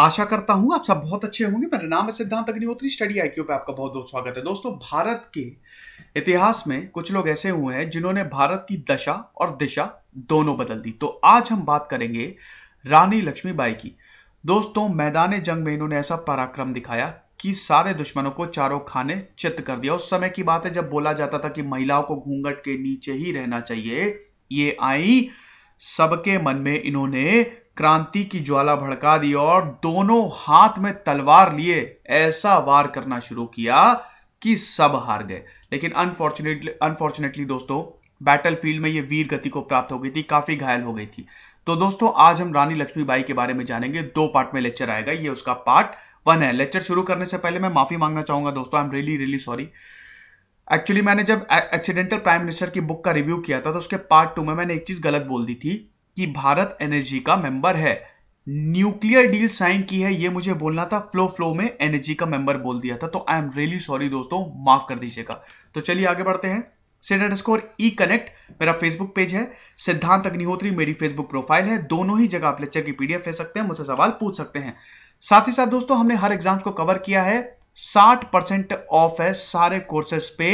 आशा करता हूँ आप सब बहुत अच्छे होंगे। मेरा नाम है सिद्धांत अग्निहोत्री, स्टडी आईक्यू पे आपका बहुत बहुत स्वागत है। दोस्तों, भारत के इतिहास में कुछ लोग ऐसे हुए हैं जिन्होंने भारत की दशा और दिशा दोनों बदल दी। तो आज हम बात करेंगे रानी लक्ष्मीबाई की। दोस्तों, मैदान जंग में इन्होंने ऐसा पराक्रम दिखाया कि सारे दुश्मनों को चारों खाने चित्त कर दिया। उस समय की बात है जब बोला जाता था कि महिलाओं को घूंघट के नीचे ही रहना चाहिए। ये आई सबके मन में इन्होंने क्रांति की ज्वाला भड़का दी और दोनों हाथ में तलवार लिए ऐसा वार करना शुरू किया कि सब हार गए। लेकिन अनफॉर्चुनेटली अनफॉर्चुनेटली दोस्तों बैटल फ़ील्ड में ये वीर गति को प्राप्त हो गई थी, काफ़ी घायल हो गई थी। तो दोस्तों, आज हम रानी लक्ष्मीबाई के बारे में जानेंगे। दो पार्ट में लेक्चर आएगा, ये उसका पार्ट वन है। लेक्चर शुरू करने से पहले मैं माफ़ी मांगना चाहूँगा दोस्तों I am really really sorry actually मैंने जब एक्सीडेंटल प्राइम मिनिस्टर की बुक का रिव्यू किया था तो उसके पार्ट टू में मैंने एक चीज़ गलत बोल दी थी। कि भारत एनर्जी का मेंबर है। न्यूक्लियर डील साइन की है, ये मुझे बोलना था। फ्लो फ्लो में एनर्जी का मेंबर बोल दिया था। तो आई एम रियली सॉरी दोस्तों, माफ़ कर दीजिएगा। तो चलिए आगे बढ़ते हैं। सेट स्कोर ई कनेक्ट मेरा फेसबुक पेज है। सिद्धांत अग्निहोत्री, मेरी फेसबुक प्रोफ़ाइल है। दोनों ही जगह आप लेक्चर की पीडीएफ ले सकते हैं, मुझसे सवाल पूछ सकते हैं। साथ ही साथ दोस्तों, हमने हर एग्ज़ाम्स को कवर किया है। 60 परसेंट ऑफ़ है सारे कोर्सेस पे।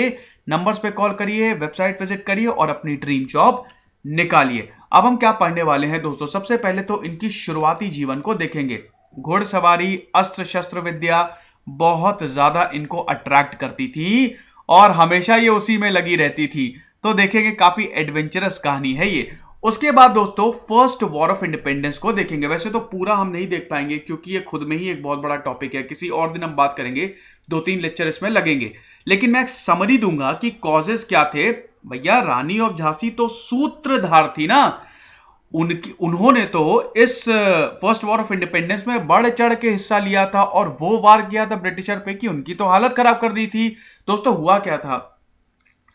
नंबर्स पे कॉल करिए वेबसाइट विज़िट करिए और अपनी ड्रीम जॉब निकालिए। अब हम क्या पढ़ने वाले हैं दोस्तों? सबसे पहले तो इनकी शुरुआती जीवन को देखेंगे। घोड़सवारी, अस्त्र शस्त्र विद्या बहुत ज़्यादा इनको अट्रैक्ट करती थी और हमेशा ये उसी में लगी रहती थी। तो देखेंगे, काफ़ी एडवेंचरस कहानी है ये। उसके बाद दोस्तों फ़र्स्ट वॉर ऑफ़ इंडिपेंडेंस को देखेंगे। वैसे तो पूरा हम नहीं देख पाएँगे क्योंकि ये खुद में ही एक बहुत बड़ा टॉपिक है। किसी और दिन हम बात करेंगे, दो तीन लेक्चर इसमें लगेंगे। लेकिन मैं एक समरी दूँगा कि कॉजेस क्या थे भैया, रानी ऑफ़ झांसी तो सूत्रधार थी ना। उनकी, उन्होंने तो इस फ़र्स्ट वॉर ऑफ़ इंडिपेंडेंस में बढ़ चढ़ के हिस्सा लिया था और वो वार किया था ब्रिटिशर पे कि उनकी तो हालत खराब कर दी थी। दोस्तों, हुआ क्या था?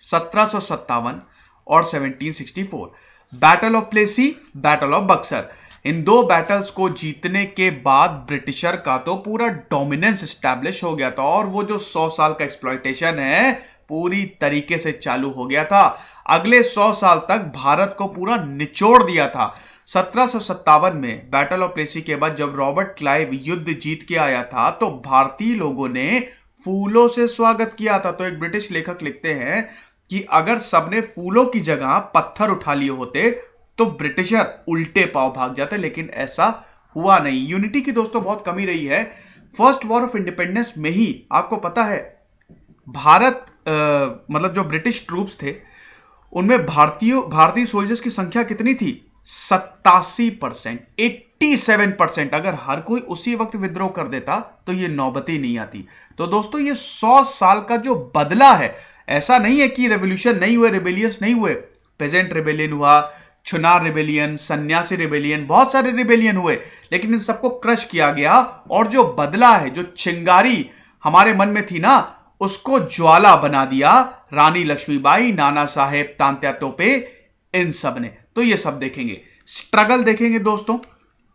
सत्रह और 1764 battle of Plassey battle of Buxar इन दो बैटल्स को जीतने के बाद ब्रिटिशर का तो पूरा डोमिनेंस स्टैब्लिश हो गया था और वो जो 100 साल का एक्सप्लॉयटेशन है पूरी तरीके से चालू हो गया था। अगले सौ साल तक भारत को पूरा निचोड़ दिया था। सत्रह में बैटल ऑफ़ प्लेसी के बाद जब रॉबर्ट क्लाइव युद्ध जीत के आया था तो भारतीय लोगों ने फूलों से स्वागत किया था। तो एक ब्रिटिश लेखक लिखते हैं कि अगर सबने फूलों की जगह पत्थर उठा लिए होते तो ब्रिटिशर उल्टे पाव भाग जाते, लेकिन ऐसा हुआ नहीं। यूनिटी की दोस्तों, बहुत कमी रही है। फ़र्स्ट वॉर ऑफ़ इंडिपेंडेंस में ही आपको पता है, भारत मतलब जो ब्रिटिश ट्रूप्स थे, उनमें भारतीय भारतीय सोल्जर्स की संख्या कितनी थी? सत्तासी परसेंट, एट्टी सेवन परसेंट। अगर हर कोई उसी वक्त विद्रोह कर देता तो ये नौबती नहीं आती। तो दोस्तों, ये सौ साल का जो बदला है, ऐसा नहीं है कि रेवोल्यूशन नहीं हुए रिबेलियंस नहीं हुए। प्रेजेंट रिबेलियन हुआ चुनार रिबेलियन सन्यासी रिबेलियन बहुत सारे रिबेलियन हुए। लेकिन इन सबको क्रश किया गया, और जो बदला है, जो चिंगारी हमारे मन में थी ना उसको ज्वाला बना दिया। रानी लक्ष्मीबाई, नाना साहेब, तांत्या तोपे, इन सबने। तो ये सब देखेंगे। स्ट्रगल देखेंगे दोस्तों,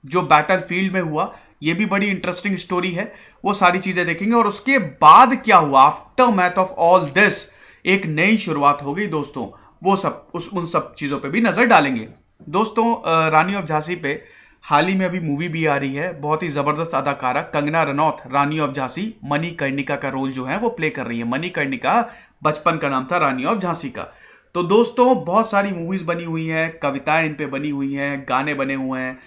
जो बैटल फ़ील्ड में हुआ, ये भी बड़ी इंटरेस्टिंग स्टोरी है। वो सारी चीज़ें देखेंगे और उसके बाद क्या हुआ? Aftermath of all this एक नई शुरुआत हो गई दोस्तों। वो सब, उस, उन सब चीज़ों पे भी नज़र डालेंगे। दोस्तों रानी ऑफ़ झांसी पे हाल ही में अभी मूवी भी आ रही है। बहुत ही ज़बरदस्त अदाकारा कंगना रनौत, रानी ऑफ़ झांसी, मनी कर्णिका का रोल जो है वो प्ले कर रही है। मनी कर्णिका बचपन का नाम था, रानी ऑफ़ झांसी का। तो दोस्तों, बहुत सारी मूवीज़ बनी हुई हैं, कविताएँ इन पे बनी हुई हैं, गाने बने हुए हैं।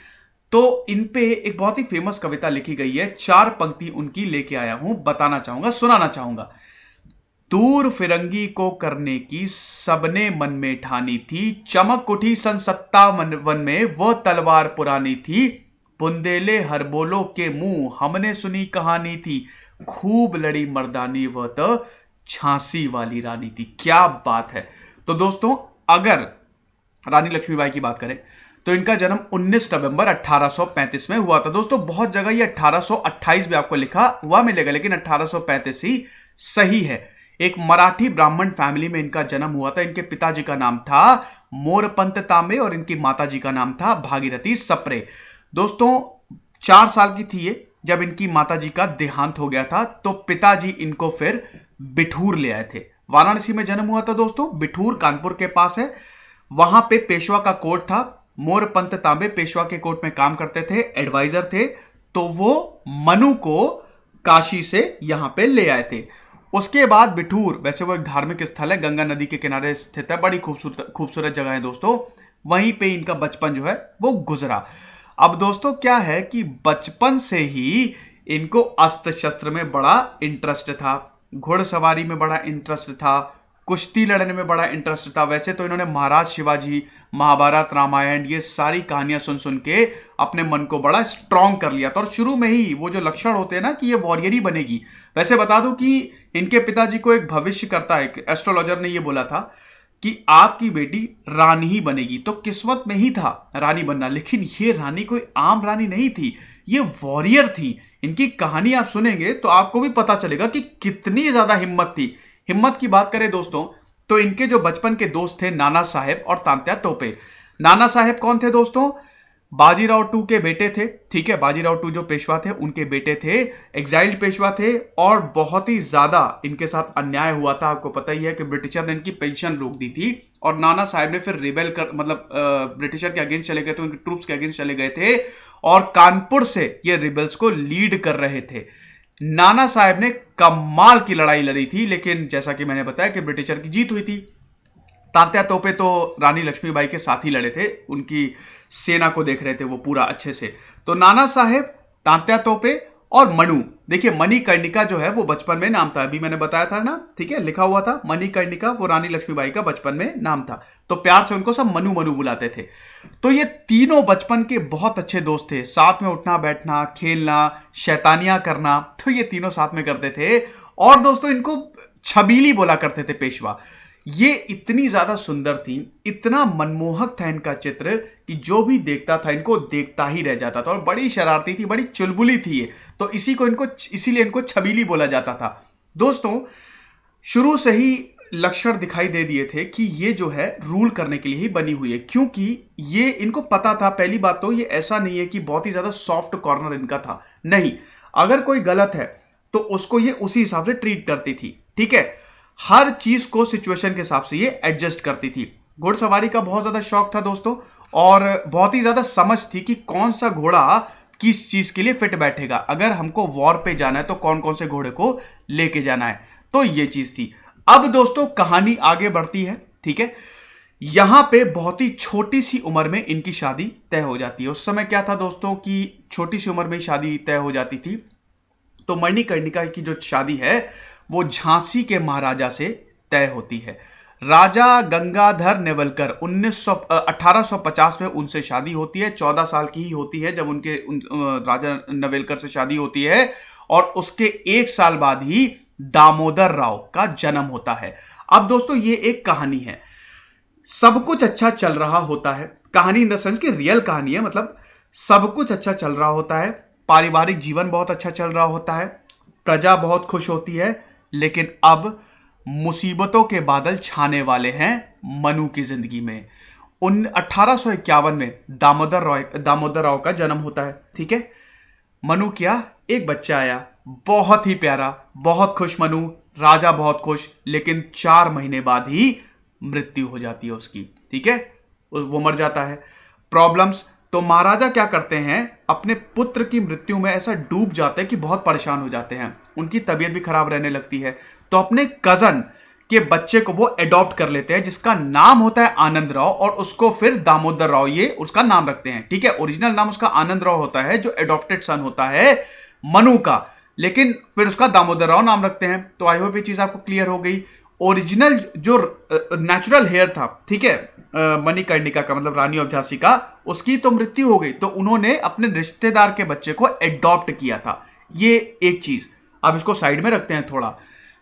तो इन पे एक बहुत ही फ़ेमस कविता लिखी गई है, चार पंक्ति उनकी लेके आया हूँ, बताना चाहूँगा, सुनाना चाहूँगा। दूर फिरंगी को करने की सबने मन में ठानी थी। चमक उठी सन सत्तावन वन में वह तलवार पुरानी थी। बुंदेले हर बोलो के मुँह हमने सुनी कहानी थी। खूब लड़ी मर्दानी वह तो झांसी वाली रानी थी। क्या बात है। तो दोस्तों, अगर रानी लक्ष्मीबाई की बात करें तो इनका जन्म 19 नवंबर 1835 में हुआ था। दोस्तों, बहुत जगह ये 1828 भी आपको लिखा, हुआ मिलेगा, लेकिन 1835 ही सही है। एक मराठी ब्राह्मण फैमिली में इनका जन्म हुआ था। इनके पिताजी का नाम था मोरपंत तांबे और इनकी माताजी का नाम था भागीरथी सप्रे। दोस्तों, चार साल की थी ये, जब इनकी माताजी का देहांत हो गया था तो पिताजी इनको फिर बिठूर ले आए थे। वाराणसी में जन्म हुआ था दोस्तों, बिठूर कानपुर के पास है। वहाँ पे पेशवा का कोर्ट था। मोरपंत तांबे पेशवा के कोर्ट में काम करते थे एडवाइजर थे तो वो मनु को काशी से यहाँ पे ले आए थे। उसके बाद बिठूर, वैसे वो एक धार्मिक स्थल है, गंगा नदी के किनारे स्थित है, बड़ी खूबसूरत खूबसूरत जगह है दोस्तों। वहीं पे इनका बचपन जो है, वो गुजरा। अब दोस्तों, क्या है कि बचपन से ही इनको अस्त्र शस्त्र में बड़ा इंटरेस्ट था, घोड़सवारी में बड़ा इंटरेस्ट था कुश्ती लड़ने में बड़ा इंटरेस्ट था। वैसे तो इन्होंने महाराज शिवाजी, महाभारत, रामायण, ये सारी कहानियाँ सुन सुन के अपने मन को बड़ा स्ट्रांग कर लिया था। और शुरू में ही वो जो लक्षण होते हैं ना कि ये वॉरियर ही बनेगी। वैसे बता दूँ कि इनके पिताजी को एक भविष्य करता है एस्ट्रोलॉजर ने ये बोला था कि आपकी बेटी रानी ही बनेगी। तो किस्मत में ही था रानी बनना, लेकिन ये रानी कोई आम रानी नहीं थी, ये वॉरियर थी। इनकी कहानी आप सुनेंगे तो आपको भी पता चलेगा कि कितनी ज़्यादा हिम्मत थी। हिम्मत की बात करें दोस्तों तो इनके जो बचपन के दोस्त थे नाना साहेब और तांत्या तोपे। नाना साहेब कौन थे दोस्तों? बाजीराव टू के बेटे थे, ठीक है? बाजीराव टू जो पेशवा थे, उनके बेटे थे एग्जाइल्ड पेशवा थे और बहुत ही ज़्यादा इनके साथ अन्याय हुआ था। आपको पता ही है कि ब्रिटिशर ने इनकी पेंशन रोक दी थी और नाना साहेब ने फिर रिबेल कर मतलब ब्रिटिशर के अगेंस्ट चले गए थे, उनके ट्रूप्स के अगेंस्ट चले गए थे और कानपुर से ये रिबेल्स को लीड कर रहे थे। नाना साहेब ने कमाल की लड़ाई लड़ी थी, लेकिन जैसा कि मैंने बताया कि ब्रिटिशर की जीत हुई थी। तांत्या तोपे तो रानी लक्ष्मीबाई के साथ ही लड़े थे, उनकी सेना को देख रहे थे वो पूरा अच्छे से। तो नाना साहेब, तांत्या तोपे और मनु। देखिए मणिकर्णिका जो है, वो बचपन में नाम था। अभी मैंने बताया था ना, ठीक है, लिखा हुआ था मणिकर्णिका वो रानी लक्ष्मीबाई का बचपन में नाम था। तो प्यार से उनको सब मनु मनु बुलाते थे। तो ये तीनों बचपन के बहुत अच्छे दोस्त थे। साथ में उठना, बैठना, खेलना, शैतानियाँ करना तो ये तीनों साथ में करते थे। और दोस्तों, इनको छबीली बोला करते थे, पेशवा। ये इतनी ज़्यादा सुंदर थी, इतना मनमोहक था इनका चित्र कि जो भी देखता था, इनको देखता ही रह जाता था। और बड़ी शरारती थी, बड़ी चुलबुली थी ये। तो इसी को इनको, इसीलिए इनको छबीली बोला जाता था। दोस्तों, शुरू से ही लक्षण दिखाई दे दिए थे कि ये जो है, रूल करने के लिए ही बनी हुई है। क्योंकि ये, इनको पता था, पहली बात तो ये ऐसा नहीं है कि बहुत ही ज़्यादा सॉफ्ट कॉर्नर इनका था। नहीं, अगर कोई गलत है तो उसको ये उसी हिसाब से ट्रीट करती थी। ठीक है? हर चीज़ को सिचुएशन के हिसाब से ये एडजस्ट करती थी। घोड़सवारी का बहुत ज़्यादा शौक था दोस्तों, और बहुत ही ज़्यादा समझ थी कि कौन सा घोड़ा किस चीज़ के लिए फिट बैठेगा। अगर हमको वॉर पे जाना है तो कौन कौन से घोड़े को लेके जाना है? तो ये चीज़ थी। अब दोस्तों, कहानी आगे बढ़ती है, ठीक है? यहाँ पे बहुत ही छोटी सी उम्र में इनकी शादी तय हो जाती है। उस समय क्या था दोस्तों कि छोटी सी उम्र में शादी तय हो जाती थी। तो मणिकर्णिका की जो शादी है वो झांसी के महाराजा से तय होती है। राजा गंगाधर नेवलकर 1900 1850 में उनसे शादी होती है। 14 साल की ही होती है जब उनके उन, राजा नवेलकर से शादी होती है और उसके एक साल बाद ही दामोदर राव का जन्म होता है। अब दोस्तों ये एक कहानी है। सब कुछ अच्छा चल रहा होता है। कहानी इन द सेंस की रियल कहानी है मतलब सब कुछ अच्छा चल रहा होता है। पारिवारिक जीवन बहुत अच्छा चल रहा होता है। प्रजा बहुत खुश होती है। लेकिन अब मुसीबतों के बादल छाने वाले हैं मनु की ज़िंदगी में। उन अठारह में दामोदर रॉय, दामोदर राव का जन्म होता है, ठीक है? मनु क्या, एक बच्चा आया, बहुत ही प्यारा, बहुत खुश मनु, राजा बहुत खुश, लेकिन चार महीने बाद ही मृत्यु हो जाती है उसकी, ठीक है? वो मर जाता है। प्रॉब्लम्स तो महाराजा क्या करते हैं, अपने पुत्र की मृत्यु में ऐसा डूब जाते हैं कि बहुत परेशान हो जाते हैं। उनकी तबीयत भी खराब रहने लगती है। तो अपने कज़न के बच्चे को वो अडॉप्ट कर लेते हैं, जिसका नाम होता है आनंद राव, और उसको फिर दामोदर राव, ये उसका नाम रखते हैं, ठीक है? ओरिजिनल नाम उसका आनंद राव होता है, जो एडॉप्टेड सन होता है मनु का। लेकिन फिर उसका दामोदर राव नाम रखते हैं। तो आई होप ये चीज़ आपको क्लियर हो गई। ओरिजिनल जो नेचुरल हेयर था, ठीक है? मणिकर्णिका का मतलब रानी ऑफ़ झांसी का, उसकी तो मृत्यु हो गई। तो उन्होंने अपने रिश्तेदार के बच्चे को एडॉप्ट किया था। ये एक चीज़। अब इसको साइड में रखते हैं थोड़ा।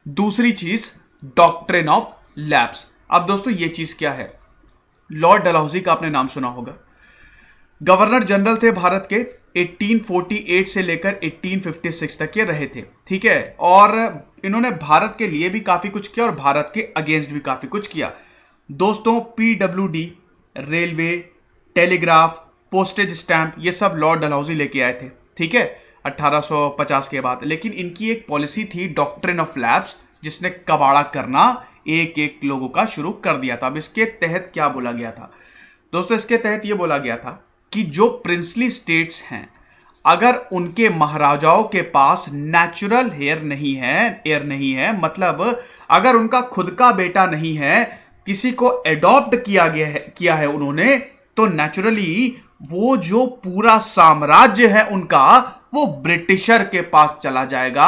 दूसरी चीज़ डॉक्ट्रिन ऑफ़ लैब्स अब दोस्तों, ये चीज़ क्या है? लॉर्ड डलहौजी का आपने नाम सुना होगा। गवर्नर जनरल थे भारत के 1848 से लेकर 1856 तक ये रहे थे। ठीक है? और इन्होंने भारत के लिए भी काफ़ी कुछ किया और भारत के अगेंस्ट भी काफ़ी कुछ किया। दोस्तों PWD railway telegraph postage stamp ये सब लॉर्ड डलहौजी लेके आए थे। ठीक है? 1850 के बाद। लेकिन इनकी एक पॉलिसी थी डॉक्ट्रिन ऑफ़ लैब्स जिसने कबाड़ा करना एक एक लोगों का शुरू कर दिया था। अब इसके तहत क्या बोला गया था? दोस्तों, इसके तहत यह बोला गया था कि जो प्रिंसली स्टेट्स हैं, अगर उनके महाराजाओं के पास नेचुरल हेयर नहीं है एयर नहीं है मतलब अगर उनका खुद का बेटा नहीं है, किसी को एडॉप्ट किया गया है, किया है उन्होंने तो नेचुरली वो जो पूरा साम्राज्य है उनका वो ब्रिटिशर के पास चला जाएगा।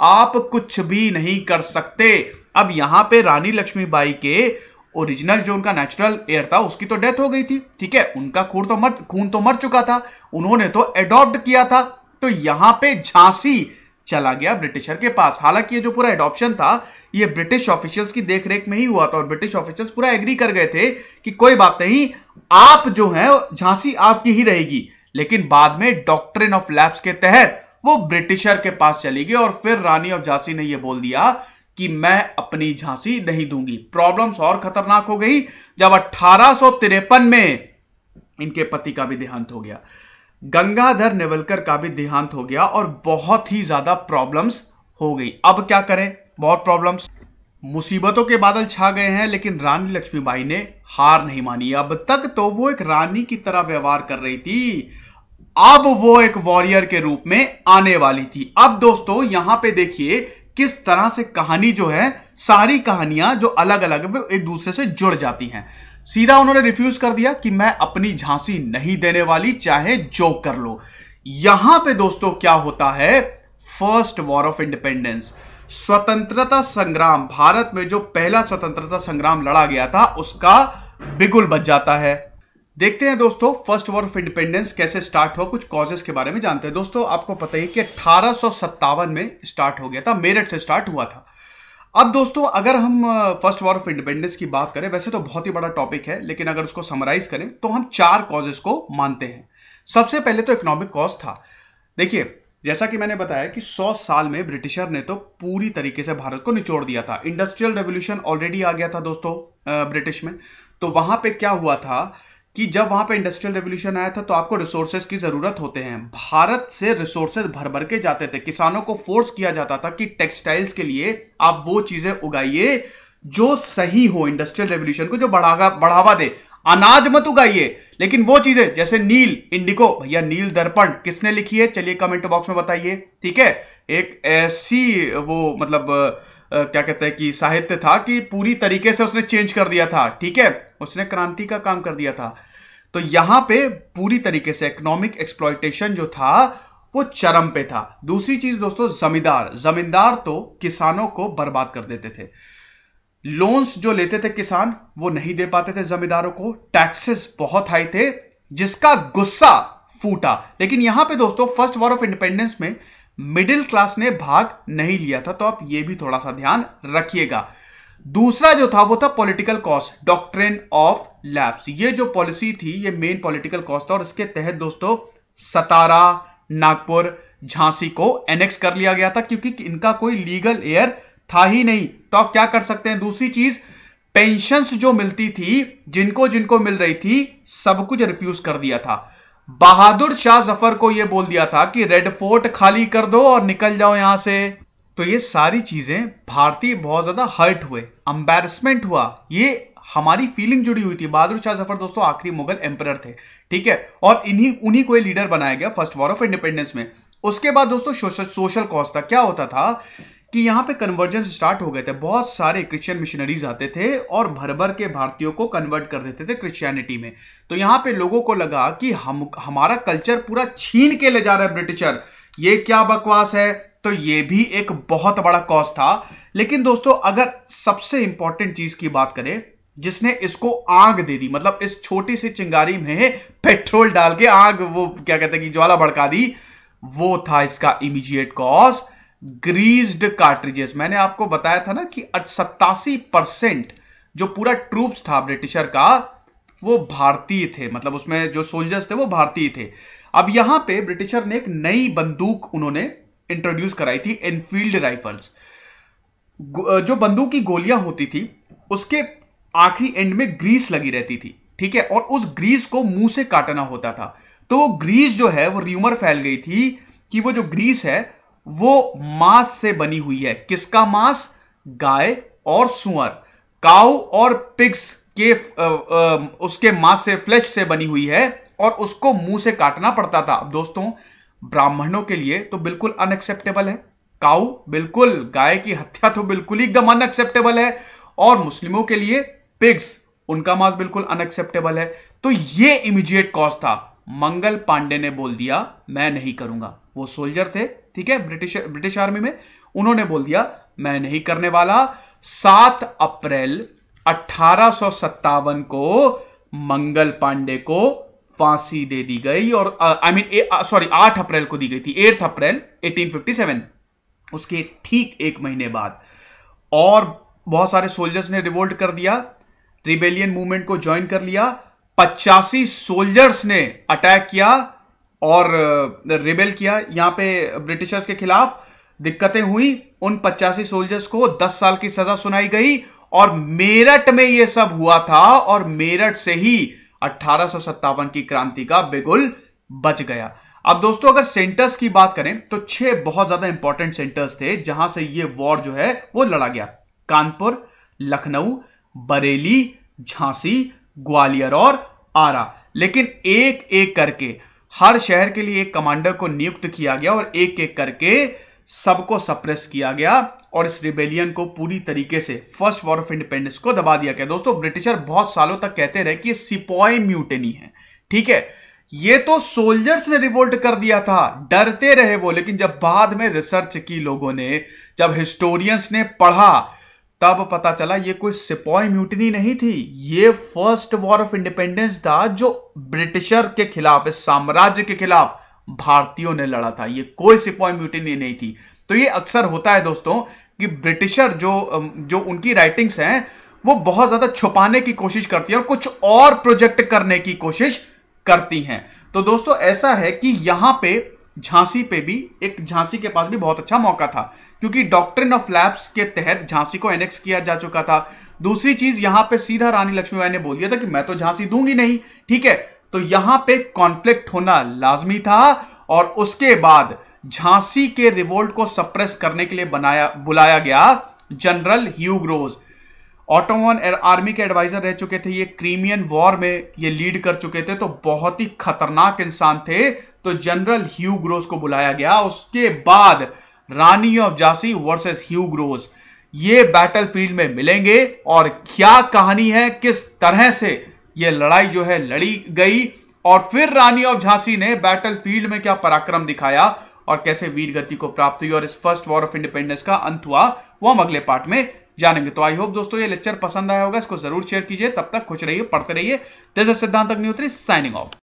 आप कुछ भी नहीं कर सकते। अब यहाँ पे रानी लक्ष्मीबाई के ओरिजिनल जो उनका नेचुरल एयर था, उसकी तो डेथ हो गई थी, ठीक है? उनका खून तो मर, खून तो मर चुका था। उन्होंने तो एडॉप्ट किया था। तो यहाँ पे झांसी चला गया ब्रिटिशर के पास। हालाँकि ये जो पूरा एडॉप्शन था, ये ब्रिटिश ऑफिशियल्स की देखरेख में ही हुआ था और ब्रिटिश ऑफिशियल्स पूरा एग्री कर गए थे कि कोई बात नहीं, आप जो है, झांसी आपकी ही रहेगी। लेकिन बाद में डॉक्ट्रिन ऑफ़ लैब्स के तहत वो ब्रिटिशर के पास चली गई और फिर रानी ऑफ़ झांसी ने यह बोल दिया कि मैं अपनी झांसी नहीं दूँगी। प्रॉब्लम्स और खतरनाक हो गई जब अठारह में इनके पति का भी देहांत हो गया। गंगाधर नेवलकर का भी देहांत हो गया और बहुत ही ज़्यादा प्रॉब्लम्स हो गई। अब क्या करें? बहुत प्रॉब्लम्स मुसीबतों के बादल छा गए हैं, लेकिन रानी लक्ष्मीबाई ने हार नहीं मानी। अब तक तो वो एक रानी की तरह व्यवहार कर रही थी। अब वो एक वॉरियर के रूप में आने वाली थी। अब दोस्तों, यहाँ पे देखिए किस तरह से कहानी जो है, सारी कहानियाँ जो अलग अलग है एक दूसरे से जुड़ जाती हैं। सीधा उन्होंने रिफ्यूज कर दिया कि मैं अपनी झांसी नहीं देने वाली, चाहे जो कर लो। यहाँ पे दोस्तों क्या होता है? फ़र्स्ट वॉर ऑफ़ इंडिपेंडेंस स्वतंत्रता संग्राम, भारत में जो पहला स्वतंत्रता संग्राम लड़ा गया था, उसका बिगुल बच जाता है। देखते हैं दोस्तों फ़र्स्ट वॉर ऑफ़ इंडिपेंडेंस कैसे स्टार्ट हुआ, कुछ कॉजेस के बारे में जानते हैं। दोस्तों, आपको पता ही कि अठारह में स्टार्ट हो गया था, मेरठ से स्टार्ट हुआ था। अब दोस्तों, अगर हम फ़र्स्ट वॉर ऑफ़ इंडिपेंडेंस की बात करें, वैसे तो बहुत ही बड़ा टॉपिक है, लेकिन अगर उसको समराइज करें तो हम चार कॉजेस को मानते हैं। सबसे पहले तो इकोनॉमिक कॉज था। देखिए जैसा कि मैंने बताया कि 100 साल में ब्रिटिशर ने तो पूरी तरीके से भारत को निचोड़ दिया था। इंडस्ट्रियल रेवोल्यूशन ऑलरेडी आ गया था दोस्तों ब्रिटिश में। तो वहाँ पे क्या हुआ था कि जब वहाँ पे इंडस्ट्रियल रेवोल्यूशन आया था तो आपको रिसोर्सेज की ज़रूरत होते हैं। भारत से रिसोर्सेज भर भर के जाते थे। किसानों को फोर्स किया जाता था कि टेक्सटाइल्स के लिए आप वो चीज़ें उगाइए जो सही हो इंडस्ट्रियल रेवोल्यूशन को, जो बढ़ावा बढ़ावा दे। अनाज मत उगाइए। लेकिन वो चीज़ें जैसे नील इंडिको भैया नील दर्पण किसने लिखी है? चलिए कमेंट बॉक्स में बताइए। ठीक है? एक ऐसी वो मतलब आ, क्या कहते हैं कि साहित्य था कि पूरी तरीके से उसने चेंज कर दिया था। ठीक है? उसने क्रांति का काम कर दिया था। तो यहाँ पे पूरी तरीके से इकोनॉमिक एक्सप्लॉयटेशन जो था वो चरम पे था। दूसरी चीज़ दोस्तों जमींदार। जमींदार तो किसानों को बर्बाद कर देते थे। लोन्स जो लेते थे किसान, वो नहीं दे पाते थे जमींदारों को। टैक्सेस बहुत हाई थे, जिसका गुस्सा फूटा। लेकिन यहाँ पे दोस्तों फ़र्स्ट वॉर ऑफ़ इंडिपेंडेंस में मिडिल क्लास ने भाग नहीं लिया था तो आप ये भी थोड़ा सा ध्यान रखिएगा। दूसरा जो था, वो था political cost doctrine of lapse ये जो पॉलिसी थी, ये मेन पॉलिटिकल कॉस्ट था, और इसके तहत दोस्तों, सतारा, नागपुर, झांसी को एनेक्स कर लिया गया था, क्योंकि इनका कोई लीगल एयर था ही नहीं। तो आप क्या कर सकते हैं? दूसरी चीज़, पेंशन्स जो मिलती थी, जिनको जिनको मिल रही थी, सब कुछ रिफ्यूज कर दिया था। बहादुर शाह ज़फ़र को यह बोल दिया था कि रेड फोर्ट खाली कर दो और निकल जाओ यहाँ से। तो ये सारी चीज़ें भारतीय बहुत ज़्यादा हर्ट हुए। अंबेरसमेंट हुआ। ये हमारी फीलिंग जुड़ी हुई थी। बहादुर शाह ज़फ़र दोस्तों आखिरी मुगल एम्पर थे। ठीक है? और इन्हीं, उन्हीं को लीडर बनाया गया फ़र्स्ट वॉर ऑफ़ इंडिपेंडेंस में। उसके बाद दोस्तों सोशल कॉज था। क्या होता था? कि यहाँ पे कन्वर्जन स्टार्ट हो गए थे। बहुत सारे क्रिश्चियन मिशनरीज आते थे और भर भर के भारतीयों को कन्वर्ट कर देते थे क्रिश्चियनिटी में। तो यहाँ पे लोगों को लगा कि हम, हमारा कल्चर पूरा छीन के ले जा रहा है ब्रिटिशर ये क्या बकवास है? तो ये भी एक बहुत बड़ा कॉज था। लेकिन दोस्तों, अगर सबसे इंपॉर्टेंट चीज़ की बात करें, जिसने इसको आग दे दी मतलब इस छोटी सी चिंगारी में पेट्रोल डाल के आग, वो क्या कहते हैं कि ज्वाला भड़का दी, वो था इसका इमीडिएट कॉज ग्रीस्ड कार्ट्रिजेस। मैंने आपको बताया था ना कि सत्तासी परसेंट जो पूरा ट्रूप्स था ब्रिटिशर का, वो भारतीय थे। मतलब उसमें जो सोल्जर्स थे, वो भारतीय थे। अब यहाँ पे ब्रिटिशर ने एक नई बंदूक उन्होंने इंट्रोड्यूस कराई थी एनफील्ड राइफल्स जो बंदूक की गोलियाँ होती थी, उसके आखिरी एंड में ग्रीस लगी रहती थी, ठीक है? और उस ग्रीस को मुँह से काटना होता था। तो वो ग्रीस जो है, वो र्यूमर फैल गई थी कि वो जो ग्रीस है वो मांस से बनी हुई है। किसका मांस? गाय और सुअर। काउ और पिग्स के आ, आ, उसके मांस से फ्लैश से बनी हुई है और उसको मुँह से काटना पड़ता था। अब दोस्तों ब्राह्मणों के लिए तो बिल्कुल अनएक्सेप्टेबल है। काउ बिल्कुल गाय की हत्या तो बिल्कुल ही एकदम अनएक्सेप्टेबल है और मुस्लिमों के लिए पिग्स उनका मांस बिल्कुल अनएक्सेप्टेबल है। तो ये इमीडिएट कॉज था। मंगल पांडे ने बोल दिया मैं नहीं करूँगा। वो सोल्जर थे। ठीक है? ब्रिटिश ब्रिटिश आर्मी में उन्होंने बोल दिया, मैं नहीं करने वाला। सात अप्रैल अठारह को मंगल पांडे को फांसी दे दी गई और आई मीन सॉरी आठ अप्रैल को दी गई थी। एट अप्रैल 1857 उसके ठीक एक महीने बाद। और बहुत सारे सोल्जर्स ने रिवोल्ट कर दिया रिबेलियन मूवमेंट को ज्वाइन कर लिया, पचासी सोल्जर्स ने अटैक किया और रिबेल किया। यहाँ पे ब्रिटिशर्स के खिलाफ दिक्कतें हुई। उन पचासी सोल्जर्स को 10 साल की सजा सुनाई गई और मेरठ में यह सब हुआ था और मेरठ से ही अठारह की क्रांति का बिगुल बच गया। अब दोस्तों, अगर सेंटर्स की बात करें तो छह बहुत ज़्यादा इंपॉर्टेंट सेंटर्स थे जहाँ से यह वॉर जो है, वो लड़ा गया। कानपुर, लखनऊ, बरेली, झांसी, ग्वालियर और आरा। लेकिन एक एक करके हर शहर के लिए एक कमांडर को नियुक्त किया गया और एक एक करके सबको सप्रेस किया गया और इस रिबेलियन को पूरी तरीके से फ़र्स्ट वॉर ऑफ़ इंडिपेंडेंस को दबा दिया गया। दोस्तों, ब्रिटिशर बहुत सालों तक कहते रहे कि सिपॉय म्यूटनी है, ठीक है? ये तो सोल्जर्स ने रिवोल्ट कर दिया था, डरते रहे वो, लेकिन जब बाद में रिसर्च की लोगों ने, जब हिस्टोरियंस ने पढ़ा तब पता चला ये कोई सिपॉय म्यूटनी नहीं थी। ये फ़र्स्ट वॉर ऑफ़ इंडिपेंडेंस था जो ब्रिटिशर के खिलाफ, इस साम्राज्य के खिलाफ भारतीयों ने लड़ा था। ये कोई सिपॉय म्यूटनी नहीं थी। तो ये अक्सर होता है दोस्तों कि ब्रिटिशर जो जो उनकी राइटिंग्स हैं, वो बहुत ज़्यादा छुपाने की कोशिश करती है और कुछ और प्रोजेक्ट करने की कोशिश करती हैं। तो दोस्तों ऐसा है कि यहाँ पे झांसी पे भी, एक झांसी के पास भी बहुत अच्छा मौका था, क्योंकि डॉक्ट्रिन ऑफ़ लैब्स के तहत झांसी को एनेक्स किया जा चुका था। दूसरी चीज़, यहाँ पे सीधा रानी लक्ष्मीबाई ने बोल दिया था कि मैं तो झांसी दूँगी नहीं, ठीक है? तो यहाँ पे कॉन्फ्लिक्ट होना लाजमी था, और उसके बाद झांसी के रिवोल्ट को सप्रेस करने के लिए बनाया, बुलाया गया general Hugh Rose Ottoman army के एडवाइजर रह चुके थे, ये क्रीमियन वॉर में ये लीड कर चुके थे तो बहुत ही खतरनाक इंसान थे तो जनरल ह्यू ग्रोस को बुलाया गया। उसके बाद रानी ऑफ़ जासी वर्सेस ह्यू ग्रोस, ये बैटल फ़ील्ड में मिलेंगे, और क्या कहानी है, किस तरह से ये लड़ाई जो है लड़ी गई, और फिर रानी ऑफ़ झांसी ने बैटल फ़ील्ड में क्या पराक्रम दिखाया, और कैसे वीर गति को प्राप्त हुई, और इस फ़र्स्ट वॉर ऑफ़ इंडिपेंडेंस का अंत हुआ, वो हम अगले पार्ट में जानेंगे। तो आई होप दोस्तों ये लेक्चर पसंद आया होगा, इसको ज़रूर शेयर कीजिए, तब तक खुश रहिए, पढ़ते रहिए। दिस सिद्धांत अग्निहोत्री साइनिंग ऑफ़